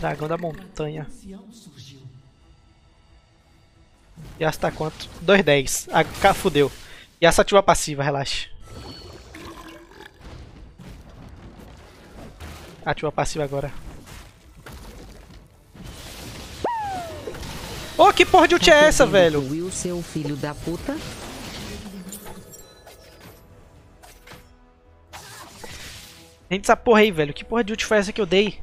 Dragão da montanha. Yasuo tá quanto? 210. Ah, fudeu. E essa ativa a passiva, relaxa. Ativa a passiva agora. Oh, que porra de ult é essa, velho? Will, seu filho da puta. Gente, essa porra aí, velho. Que porra de ult foi essa que eu dei?